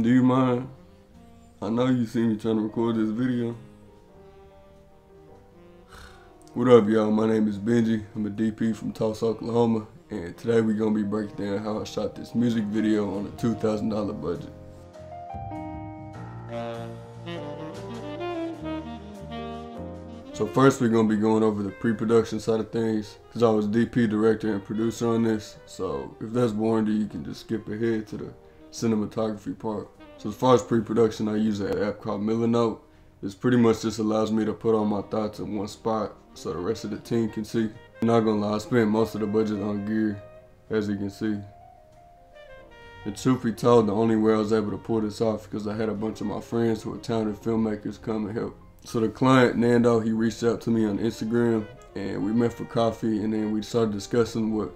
Do you mind? I know you see me trying to record this video. What up, y'all? My name is Benji. I'm a DP from Tulsa, Oklahoma, and today we're gonna be breaking down how I shot this music video on a $2,000 budget. So first we're gonna be going over the pre-production side of things, cause I was DP director and producer on this. So if that's boring to you, you can just skip ahead to the cinematography part. So as far as pre-production, I use an app called Milanote. This pretty much just allows me to put all my thoughts in one spot so the rest of the team can see. I'm not gonna lie, I spent most of the budget on gear, as you can see. And truth be told, the only way I was able to pull this off because I had a bunch of my friends who are talented filmmakers come and help. So the client, Nando, he reached out to me on Instagram and we met for coffee and then we started discussing what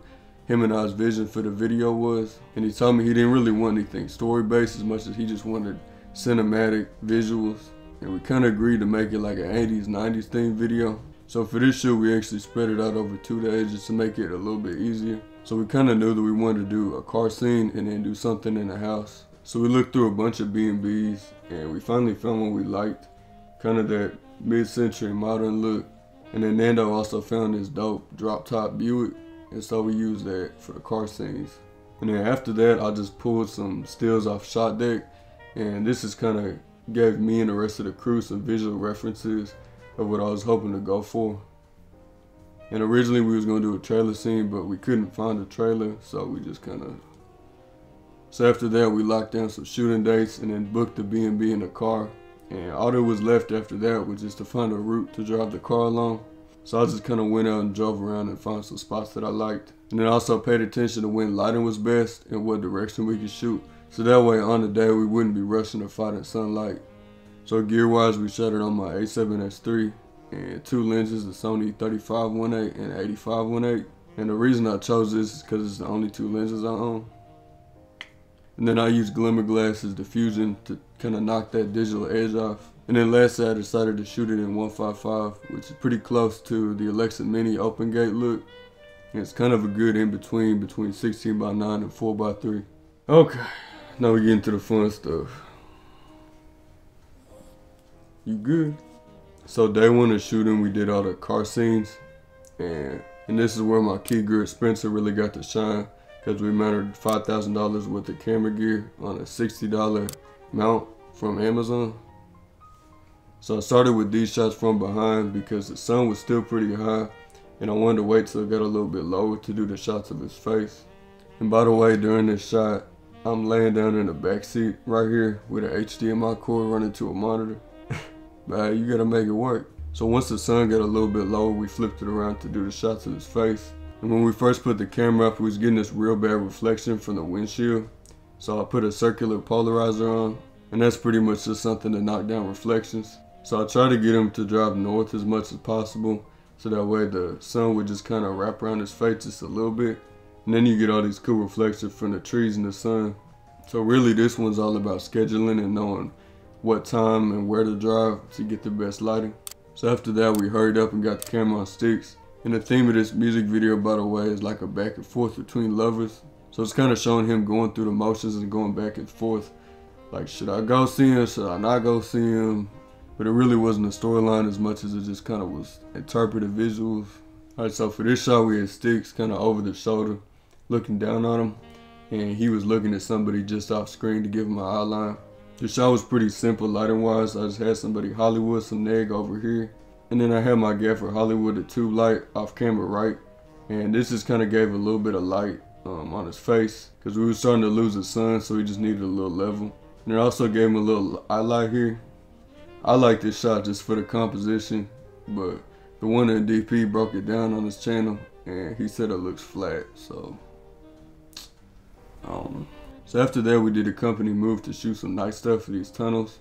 him and I's vision for the video was. And he told me he didn't really want anything story-based as much as he just wanted cinematic visuals. And we kind of agreed to make it like an 80s, 90s themed video. So for this shoot, we actually spread it out over two days just to make it a little bit easier. So we kind of knew that we wanted to do a car scene and then do something in the house. So we looked through a bunch of B&Bs and we finally found one we liked kind of that mid-century modern look. And then Nando also found this dope drop-top Buick, and so we used that for the car scenes. And then after that, I just pulled some stills off ShotDeck. and this is kind of gave me and the rest of the crew some visual references of what I was hoping to go for. And originally we was gonna do a trailer scene, but we couldn't find a trailer, so we just kind of. So after that, we locked down some shooting dates and then booked the B&B in the car and all that was left after that was just to find a route to drive the car along. So I just kind of went out and drove around and found some spots that I liked. And then also paid attention to when lighting was best and what direction we could shoot. So that way on the day we wouldn't be rushing to fight in sunlight. So gear wise we shot it on my a7S III and two lenses, the Sony 35-1.8 and 85-1.8. And the reason I chose this is because it's the only two lenses I own. And then I use glimmer glasses diffusion to kind of knock that digital edge off. And then last lastly, I decided to shoot it in 155, which is pretty close to the Alexa Mini open gate look. And it's kind of a good in between, between 16 by 9 and 4 by 3. Okay, now we get into the fun stuff. You good? So day one of shooting, we did all the car scenes. And, and this is where my key grip Spencer really got to shine because we mounted $5,000 worth of camera gear on a $60 mount from Amazon. So I started with these shots from behind because the sun was still pretty high and I wanted to wait till it got a little bit lower to do the shots of his face. And by the way, during this shot, I'm laying down in the back seat right here with an HDMI cord running to a monitor. but you gotta make it work. So once the sun got a little bit lower, we flipped it around to do the shots of his face. And when we first put the camera up, we was getting this real bad reflection from the windshield. So I put a circular polarizer on, and that's pretty much just something to knock down reflections. So I tried to get him to drive north as much as possible, so that way the sun would just kind of wrap around his face just a little bit. And then you get all these cool reflections from the trees and the sun. So really this one's all about scheduling and knowing what time and where to drive to get the best lighting. So after that we hurried up and got the camera on sticks and the theme of this music video, by the way, is like a back and forth between lovers. So it's kind of showing him going through the motions and going back and forth. Like, should I go see him? Should I not go see him? But it really wasn't a storyline as much as it just kind of was interpretive visuals. Alright, so for this shot, we had Sticks kind of over the shoulder, looking down on him. And he was looking at somebody just off screen to give him an outline. The shot was pretty simple lighting wise. I just had somebody Hollywood some neg over here and then I had my gaffer Hollywood the tube light off camera right. And this just kind of gave a little bit of light um, on his face because we were starting to lose the sun so he just needed a little level. And it also gave him a little eye highlight here. I like this shot just for the composition, but the Wandering DP broke it down on his channel and he said it looks flat, so I don't know. So after that, we did a company move to shoot some nice stuff for these tunnels.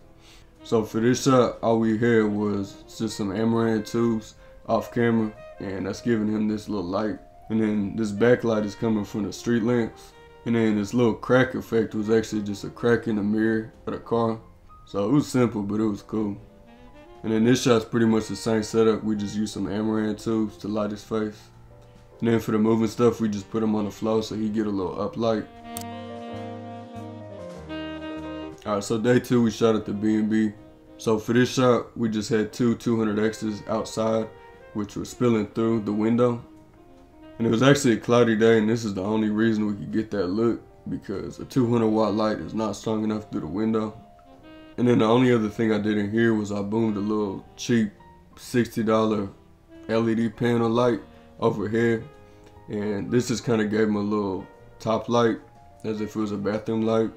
So for this shot, all we had was just some Amaran tubes off camera, and that's giving him this little light. And then this backlight is coming from the street lamps. And then this little crack effect was actually just a crack in the mirror of the car. So it was simple, but it was cool. And then this shot's pretty much the same setup. We just used some Amaran tubes to light his face. And then for the moving stuff, we just put him on the floor so he get a little up light. Alright, so day two we shot at the B&B. So for this shot, we just had two 200Xs outside, which were spilling through the window. And it was actually a cloudy day, and this is the only reason we could get that look, because a 200 watt light is not strong enough through the window. And then the only other thing I did in here was I boomed a little cheap $60 LED panel light overhead. And this just kind of gave him a little top light as if it was a bathroom light.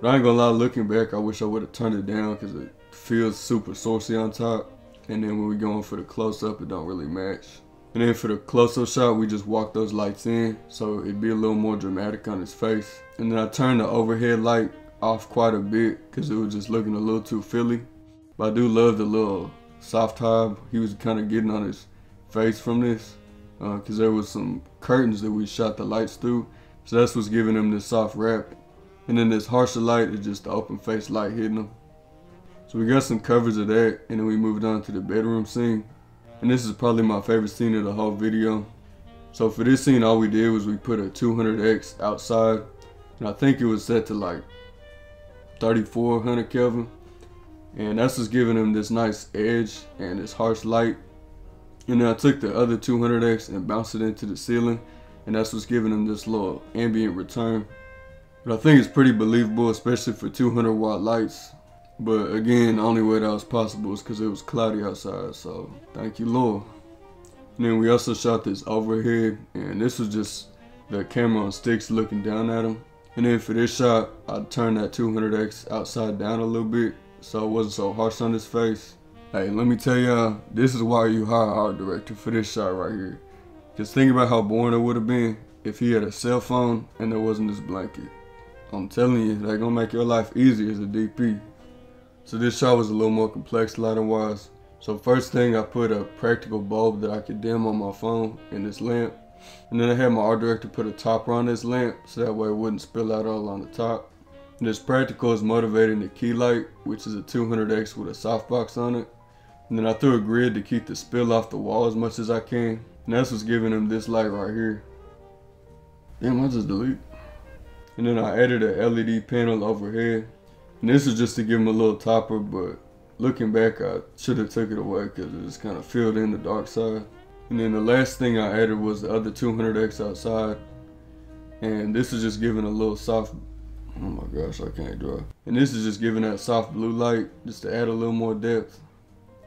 But I ain't gonna lie, looking back, I wish I would have turned it down because it feels super saucy on top. And then when we going for the close up, it don't really match. And then for the close-up shot, we just walk those lights in, so it'd be a little more dramatic on his face. And then I turned the overhead light off quite a bit, because it was just looking a little too filly. But I do love the little soft top he was kind of getting on his face from this, because uh, there was some curtains that we shot the lights through. So that's what's giving him this soft wrap. And then this harsher light is just the open face light hitting him. So we got some coverage of that, and then we moved on to the bedroom scene. And this is probably my favorite scene of the whole video. So for this scene, all we did was we put a 200X outside. And I think it was set to like 3400 Kelvin. And that's just giving him this nice edge and this harsh light. And then I took the other 200X and bounced it into the ceiling. And that's what's giving him this little ambient return. But I think it's pretty believable, especially for 200 watt lights. But again, the only way that was possible is because it was cloudy outside. So thank you, Lord. And then we also shot this overhead, and this was just the camera on sticks looking down at him. And then for this shot, I turned that 200X outside down a little bit so it wasn't so harsh on his face. Hey, let me tell y'all, this is why you hire our director for this shot right here. Just think about how boring it would have been if he had a cell phone and there wasn't this blanket. I'm telling you, they're gonna make your life easier as a DP. So this shot was a little more complex lighting wise. So first thing I put a practical bulb that I could dim on my phone in this lamp. And then I had my art director put a topper on this lamp so that way it wouldn't spill out all on the top. And this practical is motivating the key light, which is a 200X with a softbox on it. And then I threw a grid to keep the spill off the wall as much as I can. And that's what's giving them this light right here. Damn, I just delete. And then I added a LED panel overhead and this is just to give him a little topper, but looking back, I should have took it away because it just kind of filled in the dark side. And then the last thing I added was the other 200X outside. And this is just giving a little soft, oh my gosh, I can't draw. And this is just giving that soft blue light just to add a little more depth.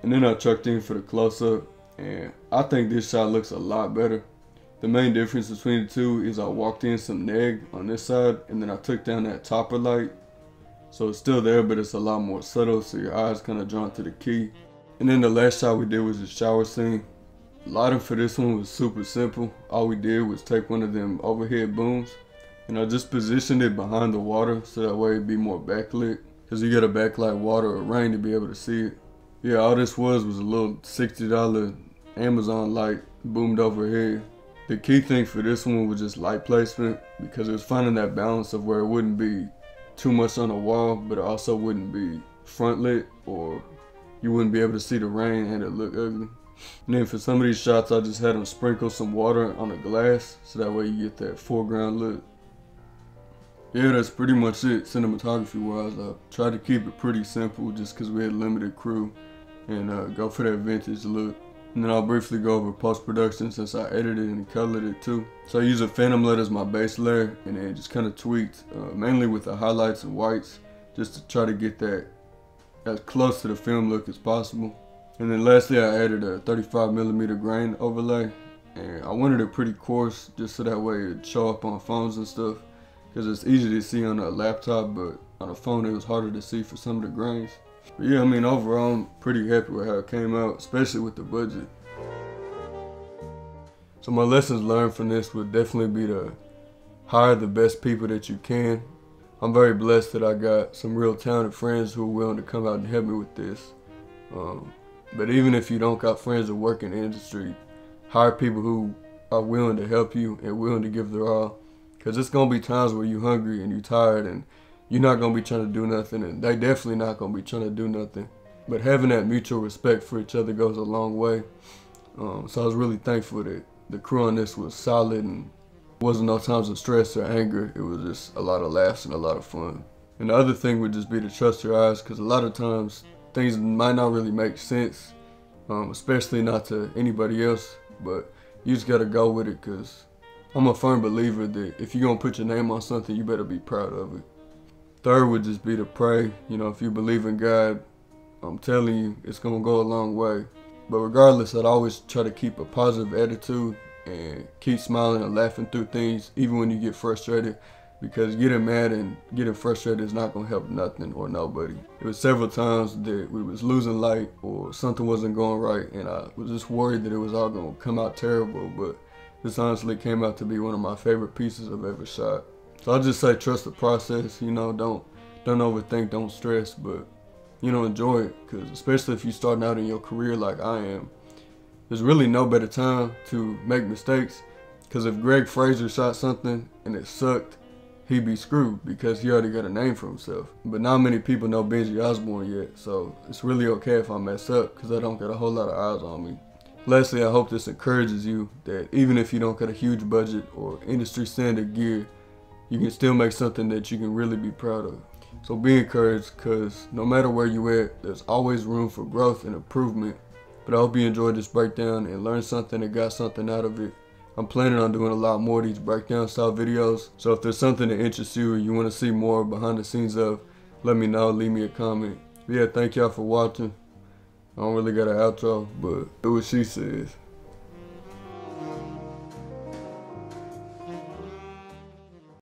And then I chucked in for the close up. And I think this shot looks a lot better. The main difference between the two is I walked in some neg on this side and then I took down that topper light so it's still there, but it's a lot more subtle, so your eyes kind of drawn to the key. And then the last shot we did was the shower scene. Lighting for this one was super simple. All we did was take one of them overhead booms and I just positioned it behind the water so that way it'd be more backlit. Cause you gotta backlight water or rain to be able to see it. Yeah, all this was was a little $60 Amazon light boomed overhead. The key thing for this one was just light placement because it was finding that balance of where it wouldn't be too much on the wall, but it also wouldn't be front lit or you wouldn't be able to see the rain and it look ugly. And then for some of these shots, I just had them sprinkle some water on the glass so that way you get that foreground look. Yeah, that's pretty much it cinematography wise. I tried to keep it pretty simple just because we had limited crew and uh, go for that vintage look. And then I'll briefly go over post-production since I edited and colored it too. So I use a phantom lead as my base layer and then just kind of tweaked, uh, mainly with the highlights and whites, just to try to get that as close to the film look as possible. And then lastly, I added a 35 millimeter grain overlay. And I wanted it pretty coarse, just so that way it'd show up on phones and stuff. Because it's easy to see on a laptop, but on a phone it was harder to see for some of the grains. But yeah, I mean, overall, I'm pretty happy with how it came out, especially with the budget. So my lessons learned from this would definitely be to hire the best people that you can. I'm very blessed that I got some real talented friends who are willing to come out and help me with this. Um, but even if you don't got friends that work in the industry, hire people who are willing to help you and willing to give their all. Because it's going to be times where you're hungry and you're tired and you're not gonna be trying to do nothing, and they definitely not gonna be trying to do nothing. But having that mutual respect for each other goes a long way. Um, so I was really thankful that the crew on this was solid and wasn't no times of stress or anger. It was just a lot of laughs and a lot of fun. And the other thing would just be to trust your eyes because a lot of times things might not really make sense, um, especially not to anybody else. But you just gotta go with it because I'm a firm believer that if you're gonna put your name on something, you better be proud of it. Third would just be to pray. You know, if you believe in God, I'm telling you, it's gonna go a long way. But regardless, I'd always try to keep a positive attitude and keep smiling and laughing through things, even when you get frustrated. Because getting mad and getting frustrated is not gonna help nothing or nobody. It was several times that we was losing light or something wasn't going right, and I was just worried that it was all gonna come out terrible. But this honestly came out to be one of my favorite pieces I've ever shot. So I'll just say trust the process. You know, don't don't overthink, don't stress, but you know enjoy it. Cause especially if you're starting out in your career like I am, there's really no better time to make mistakes. Cause if Greig Fraser shot something and it sucked, he'd be screwed because he already got a name for himself. But not many people know Benji Osborne yet, so it's really okay if I mess up because I don't get a whole lot of eyes on me. Lastly, I hope this encourages you that even if you don't got a huge budget or industry standard gear, you can still make something that you can really be proud of. So be encouraged because no matter where you at, there's always room for growth and improvement. But I hope you enjoyed this breakdown and learned something and got something out of it. I'm planning on doing a lot more of these breakdown style videos. So if there's something that interests you or you want to see more behind the scenes of, let me know, leave me a comment. But yeah, thank y'all for watching. I don't really got an outro, but do what she says.